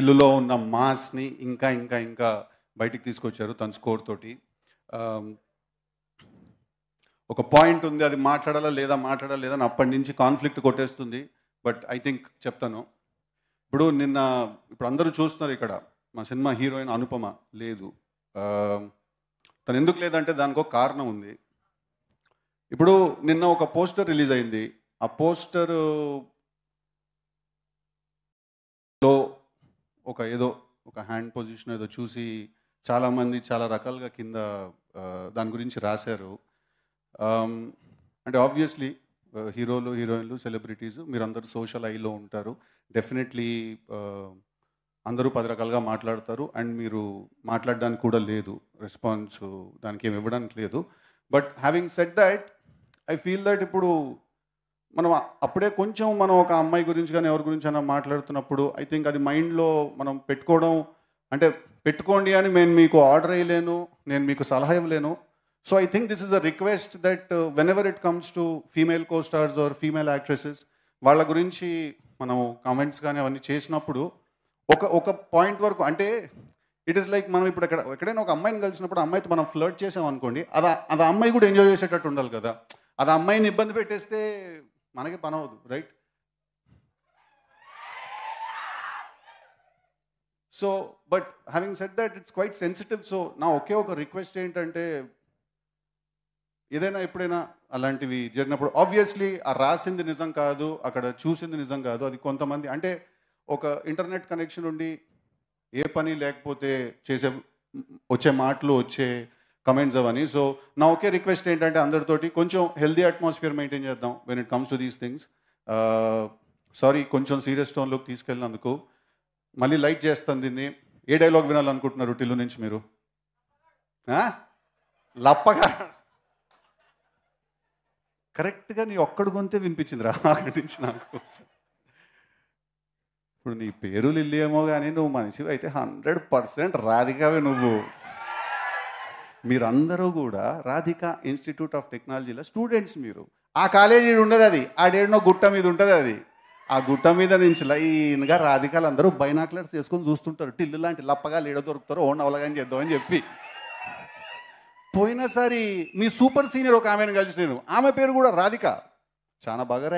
ఇల్లులో ఉన్న మాస్ని ఇంకా ఇంకా ఇంకా బయటికి తీసుకొచ్చారు తన స్కోర్ తోటి. ఒక పాయింట్ ఉంది అది మాట్లాడాలా లేదా మాట్లాడాలా లేదా అని అప్పటి నుంచి కాన్ఫ్లిక్ట్ కొట్టేస్తుంది బట్ ఐ థింక్ చెప్తాను. ఇప్పుడు నిన్న ఇప్పుడు అందరూ చూస్తున్నారు ఇక్కడ మా సినిమా హీరోయిన్ అనుపమ లేదు. తను ఎందుకు లేదంటే దానికి ఒక కారణం ఉంది. ఇప్పుడు నిన్న ఒక పోస్టర్ రిలీజ్ అయింది. ఆ పోస్టర్లో ఒక ఏదో ఒక హ్యాండ్ పొజిషన్ ఏదో చూసి చాలామంది చాలా రకాలుగా కింద దాని గురించి రాశారు. అంటే ఆబ్వియస్లీ హీరోలు హీరోయిన్లు సెలబ్రిటీస్ మీరందరూ సోషల్ ఐలో ఉంటారు. డెఫినెట్లీ అందరూ పది రకాలుగా మాట్లాడతారు. అండ్ మీరు మాట్లాడడానికి కూడా లేదు. రెస్పాన్స్ దానికి ఏమి ఇవ్వడానికి లేదు. But having set that I feel that ఇప్పుడు మనం అప్పుడే కొంచెం మనం ఒక అమ్మాయి గురించి కానీ ఎవరి గురించి అయినా మాట్లాడుతున్నప్పుడు ఐ థింక్ అది మైండ్లో మనం పెట్టుకోవడం అంటే పెట్టుకోండి అని నేను మీకు ఆర్డర్ వేయలేను నేను మీకు సలహా ఇవ్వలేను. So I think this is a request that whenever it comes to female co stars or female actresses వాళ్ళ గురించి మనం కామెంట్స్ కానీ అవన్నీ చేసినప్పుడు ఒక ఒక పాయింట్ వరకు అంటే ఇట్ ఈస్ లైక్ మనం ఇప్పుడు ఎక్కడ ఎక్కడైనా ఒక అమ్మాయిని కలిసినప్పుడు అమ్మాయితో మనం ఫ్లర్ట్ చేసాం అనుకోండి అది అది అమ్మాయి కూడా ఎంజాయ్ చేసేటట్టు ఉండాలి కదా. అది అమ్మాయిని ఇబ్బంది పెట్టేస్తే మనకి పని అవ్వదు right so but having set that it's quite sensitive so నా ఒకే ఒక రిక్వెస్ట్ ఏంటంటే ఏదైనా ఎప్పుడైనా అలాంటివి జరిగినప్పుడు ఆబ్వియస్లీ ఆ రాసింది నిజం కాదు అక్కడ చూసింది నిజం కాదు అది కొంతమంది అంటే ఒక ఇంటర్నెట్ కనెక్షన్ ఉండి ఏ పని లేకపోతే చేసే వచ్చే మాటలు వచ్చే కమెంట్స్ అవన్నీ సో నా ఒకే రిక్వెస్ట్ ఏంటంటే అందరితోటి కొంచెం హెల్దీ అట్మాస్ఫియర్ మెయింటైన్ చేద్దాం when it comes to these things sorry కొంచెం సీరియస్ టోన్లోకి తీసుకెళ్ళినందుకు. మళ్ళీ లైట్ చేస్తాను దీన్ని. ఏ డైలాగ్ వినాలనుకుంటున్నారు టిల్లు నుంచి మీరు? లప్పగా. కరెక్ట్గా నీ ఒక్కడు గొంతే వినిపించింది రా అక్కడి నుంచి నాకు. ఇప్పుడు నీ పేరు లిల్లీ ఏమో కానీ నువ్వు మనిషివి అయితే హండ్రెడ్ పర్సెంట్ రాధికావే నువ్వు. మీరందరూ కూడా రాధిక ఇన్స్టిట్యూట్ ఆఫ్ టెక్నాలజీలో స్టూడెంట్స్ మీరు. ఆ కాలేజీ ఉండదు అది. ఆడేడనో గుట్ట మీద ఉంటుంది అది. ఆ గుట్ట మీద నుంచి లైన్గా రాధికాలు అందరూ బైనాక్లర్స్ వేసుకొని చూస్తుంటారు. టిల్లు లాంటి లప్పగా లేడ దొరుకుతారో ఓన్ అవలగాని చేద్దామని చెప్పి. పోయినసారి మీ సూపర్ సీనియర్ ఒక ఆమెను కలిసి నేను. ఆమె పేరు కూడా రాధిక. చాలా బాగా